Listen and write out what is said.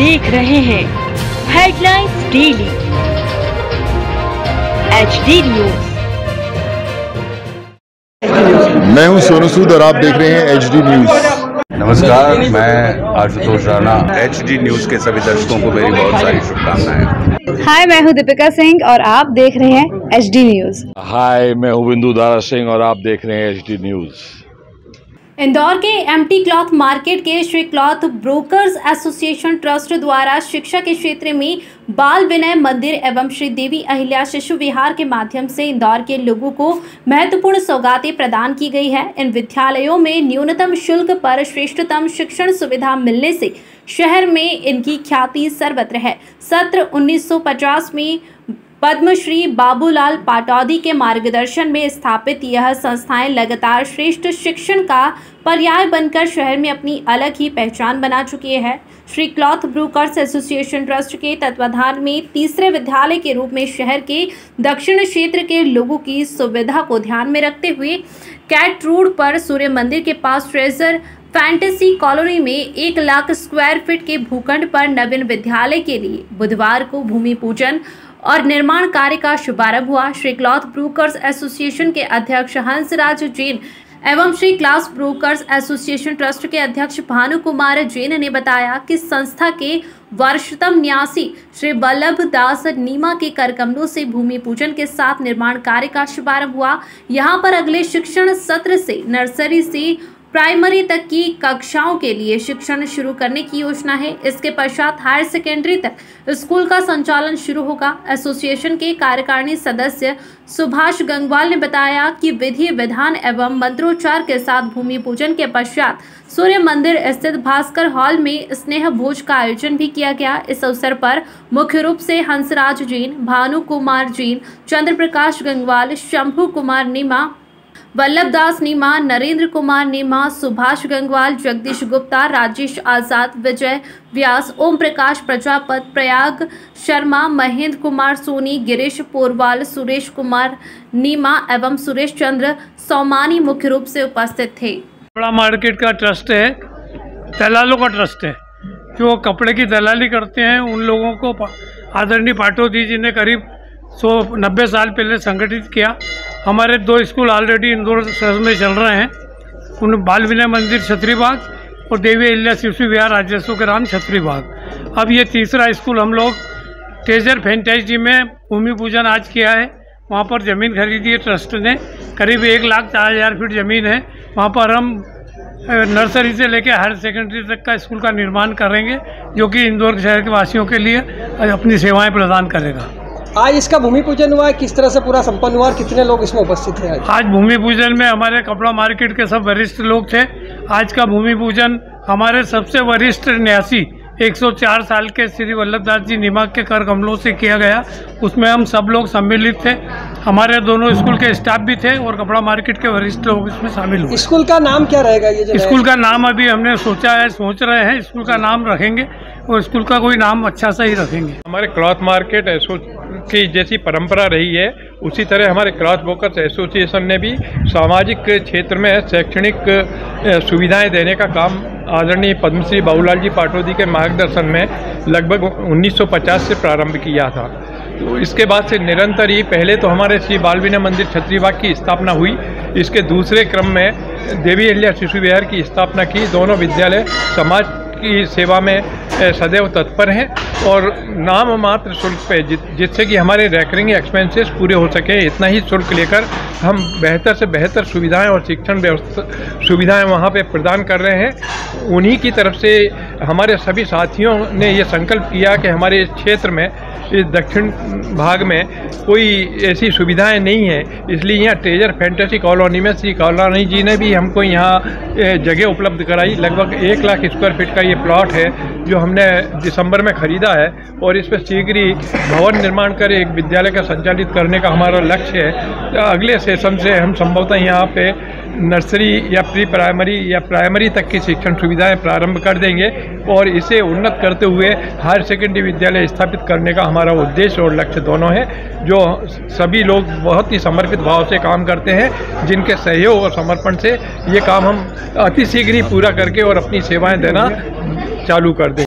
देख रहे हैं। Headlines daily H D news मैं हूँ सोनू सूद और आप देख रहे हैं एच डी न्यूज़ नमस्कार मैं Ashutosh Rana. H D news के सभी दर्शकों को मेरी बहुत सारी शुभकामनाएँ। हाय मैं हूँ दीपिका सिंह और आप देख रहे हैं एच डी न्यूज़ हाय मैं हूँ बिंदु दारा सिंह और आप देख रहे हैं एच डी न्यूज़ इंदौर के एमटी क्लॉथ मार्केट के Shri cloth brokers association trust द्वारा शिक्षा के क्षेत्र में बाल विनय मंदिर एवं श्री देवी अहिल्या शिशु विहार के माध्यम से इंदौर के लोगों को महत्वपूर्ण सौगातें प्रदान की गई है। इन विद्यालयों में न्यूनतम शुल्क पर श्रेष्ठतम शिक्षण सुविधा मिलने से शहर में इनकी ख्याति सर्वत्र है। सत्र 1950 में पद्मश्री बाबूलाल पाटौदी के मार्गदर्शन में स्थापित यह संस्थाएँ लगातार श्रेष्ठ शिक्षण का पर्याय बनकर शहर में अपनी अलग ही पहचान बना चुकी है। Shri cloth brokers association trust के तत्वाधान में तीसरे विद्यालय के रूप में शहर के दक्षिण क्षेत्र के लोगों की सुविधा को ध्यान में रखते हुए कैट रोड पर सूर्य मंदिर के पास ट्रेजर फैंटेसी कॉलोनी में एक लाख स्क्वायर फीट के भूखंड पर नवीन विद्यालय के लिए बुधवार को भूमि पूजन और निर्माण कार्य का शुभारंभ हुआ। श्री क्लॉथ ब्रूकर्स एसोसिएशन के अध्यक्ष हंसराज जैन एवं Shri cloth brokers association trust के अध्यक्ष भानु कुमार जैन ने बताया कि संस्था के वर्षतम न्यासी श्री वल्लभ दास नीमा के कर कमलों से भूमि पूजन के साथ निर्माण कार्य का शुभारंभ हुआ। यहाँ पर अगले शिक्षण सत्र से नर्सरी से प्राइमरी तक की कक्षाओं के लिए शिक्षण शुरू करने की योजना है। इसके पश्चात हायर सेकेंडरी तक स्कूल का संचालन शुरू होगा। एसोसिएशन के कार्यकारिणी सदस्य सुभाष गंगवाल ने बताया कि विधि, विधान एवं मंत्रोच्चार के साथ भूमि पूजन के पश्चात सूर्य मंदिर स्थित भास्कर हॉल में स्नेह भोज का आयोजन भी किया गया। इस अवसर पर मुख्य रूप से हंसराज जैन, भानु कुमार जैन चंद्र प्रकाश गंगवाल, शंभू कुमार नीमा वल्लभ दास नीमा, नरेंद्र कुमार नीमा, सुभाष गंगवाल, जगदीश गुप्ता, राजेश आज़ाद, विजय व्यास ओम प्रकाश प्रजापत, प्रयाग शर्मा, महेंद्र कुमार सोनी, गिरीश पोरवाल, सुरेश कुमार नीमा एवं सुरेश चंद्र सौमानी मुख्य रूप से उपस्थित थे। कपड़ा मार्केट का ट्रस्ट है, दलालों का ट्रस्ट है। जो कपड़े की दलाली करते हैं, उन लोगों को आदरणीय पाटोदी जी ने करीब सौ नब्बे साल पहले संगठित किया। हमारे दो स्कूल ऑलरेडी इंदौर शहर में चल रहे हैं। उन बाल विनय मंदिर छतरी बाग और देवी अहिल्या शिशु विहार राजस्व के राम छतरी बाग अब ये तीसरा स्कूल हम लोग टेजर फैंटेजी में भूमि पूजन आज किया है। वहाँ पर ज़मीन खरीदी है ट्रस्ट ने। करीब एक लाख चार हज़ार फीट ज़मीन है। वहाँ पर हम नर्सरी से लेकर हायर सेकेंडरी तक का स्कूल का निर्माण करेंगे, जो कि इंदौर शहर के वासियों के लिए अपनी सेवाएँ प्रदान करेगा। आज इसका भूमि पूजन हुआ है किस तरह से पूरा संपन्न हुआ और कितने लोग इसमें उपस्थित थे आज? आज भूमि पूजन में हमारे कपड़ा मार्केट के सब वरिष्ठ लोग थे। आज का भूमि पूजन हमारे सबसे वरिष्ठ न्यासी 104 साल के श्री वल्लभदास जी निमाग के कर कमलों से किया गया। उसमें हम सब लोग सम्मिलित थे। हमारे दोनों स्कूल के स्टाफ भी थे और कपड़ा मार्केट के वरिष्ठ लोग इसमें शामिल हुए। स्कूल का नाम क्या रहेगा ये स्कूल का नाम अभी हमने सोचा है सोच रहे हैं स्कूल का नाम रखेंगे। और स्कूल का कोई नाम अच्छा सा ही रखेंगे। हमारे क्लॉथ मार्केट एसो की जैसी परंपरा रही है, उसी तरह हमारे क्लॉथ ब्रोकर्स एसोसिएशन ने भी सामाजिक क्षेत्र में शैक्षणिक सुविधाएँ देने का काम आदरणीय पद्मश्री बाबूलाल जी पाटोदी के मार्गदर्शन में लगभग 1950 से प्रारंभ किया था। तो इसके बाद से निरंतर ही, पहले तो हमारे श्री बाल विनय मंदिर छत्रीबाग की स्थापना हुई, इसके दूसरे क्रम में देवी अहिल्या शिशु विहार की स्थापना की, दोनों विद्यालय समाज की सेवा में सदैव तत्पर हैं और नाम मात्र शुल्क पे जिससे कि हमारे रैकरिंग एक्सपेंसेस पूरे हो सके, इतना ही शुल्क लेकर हम बेहतर से बेहतर सुविधाएँ और शिक्षण व्यवस्था, सुविधाएँ वहाँ पे प्रदान कर रहे हैं। उन्हीं की तरफ़ से हमारे सभी साथियों ने ये संकल्प किया कि हमारे इस क्षेत्र में इस दक्षिण भाग में कोई ऐसी सुविधाएँ नहीं है, इसलिए यहाँ ट्रेजर फैंटेसी कॉलोनी में श्री कॉलोनी जी ने भी हमको यहाँ जगह उपलब्ध कराई। लगभग एक लाख स्क्वायर फीट का ये प्लॉट है, जो हमने दिसंबर में खरीदा है, और इस पर शीघ्र ही भवन निर्माण कर एक विद्यालय का संचालित करने का हमारा लक्ष्य है। अगले सेशन से हम संभवतः यहाँ पे नर्सरी या प्री प्राइमरी या प्राइमरी तक की शिक्षण सुविधाएँ प्रारंभ कर देंगे, और इसे उन्नत करते हुए हायर सेकेंडरी विद्यालय स्थापित करने का हमारा उद्देश्य और लक्ष्य दोनों है, जो सभी लोग बहुत ही समर्पित भाव से काम करते हैं, जिनके सहयोग और समर्पण से ये काम हम अतिशीघ्र ही पूरा करके और अपनी सेवाएँ देना चालू कर दें।